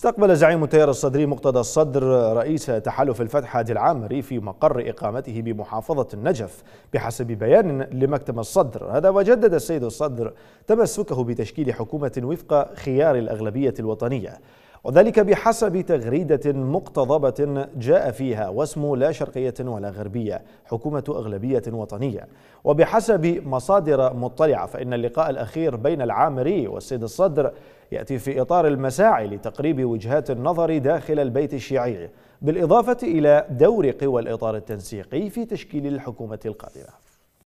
استقبل زعيم التيار الصدري مقتدى الصدر رئيس تحالف الفتح هادي العامري في مقر إقامته بمحافظة النجف بحسب بيان لمكتب الصدر. هذا وجدد السيد الصدر تمسكه بتشكيل حكومة وفق خيار الأغلبية الوطنية. وذلك بحسب تغريدة مقتضبة جاء فيها واسم لا شرقية ولا غربية حكومة أغلبية وطنية. وبحسب مصادر مطلعة فإن اللقاء الأخير بين العامري والسيد الصدر يأتي في إطار المساعي لتقريب وجهات النظر داخل البيت الشيعي بالإضافة إلى دور قوى الإطار التنسيقي في تشكيل الحكومة القادمة.